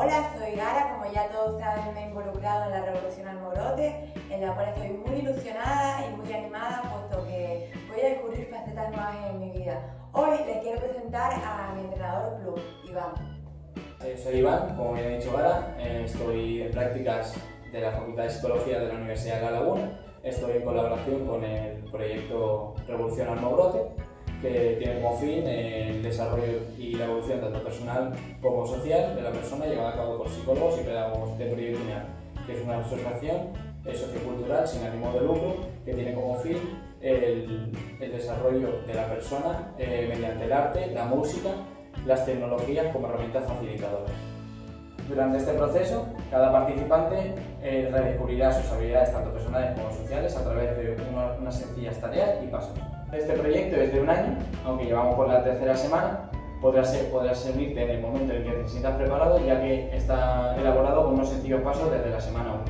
Hola, soy Gara, como ya todos saben me he involucrado en la Revolución Almorote, en la cual estoy muy ilusionada y muy animada puesto que voy a descubrir facetas nuevas en mi vida. Hoy les quiero presentar a mi entrenador club, Iván. Eh, soy Iván, como ya he dicho Gara, eh, estoy en prácticas de la Facultad de Psicología de la Universidad de La Laguna. Estoy en colaboración con el proyecto Revolución Almobrote, que tiene como fin el desarrollo y la evolución tanto personal como social de la persona llevada a cabo por psicólogos y pedagogos de Proyecto INEAR, que es una asociación sociocultural sin ánimo de lucro que tiene como fin el, desarrollo de la persona eh, mediante el arte, la música, las tecnologías como herramientas facilitadoras. Durante este proceso, cada participante eh, redescubrirá sus habilidades tanto personales como sociales a través de unas sencillas tareas y pasos. Este proyecto es de un año, aunque llevamos por la tercera semana, podrá, ser, podrá servirte en el momento en que te sientas preparado, ya que está elaborado con unos sencillos pasos desde la semana 1.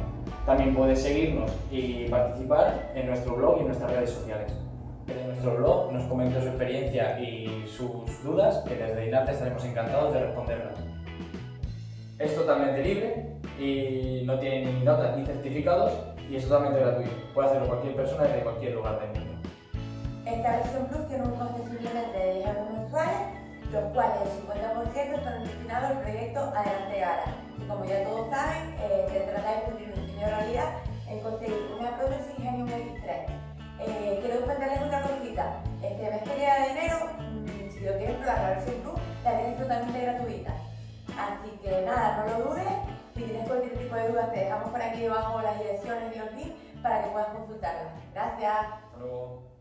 También puedes seguirnos y participar en nuestro blog y en nuestras redes sociales. En nuestro blog nos comentó su experiencia y sus dudas, que desde INARTE estaremos encantados de responderlas. Es totalmente libre y no tiene ni notas ni certificados y es totalmente gratuito. Puede hacerlo cualquier persona desde cualquier lugar del mundo. Esta versión Plus tiene un coste simplemente de 10 euros mensuales, los cuales el 50% están destinados al proyecto Adelante Gara. Y como ya todos saben, eh, se trata de cumplir de realidad en conseguir una prótesis Genium X3. Eh, quiero comentarles otra cosita. Este mes que llega de enero, mm, si lo quieres probar la versión Plus, la tienes totalmente gratuita. Así que nada, no lo dudes. Si tienes cualquier tipo de dudas, te dejamos por aquí debajo las direcciones y los links para que puedas consultarlas. Gracias. Hasta luego.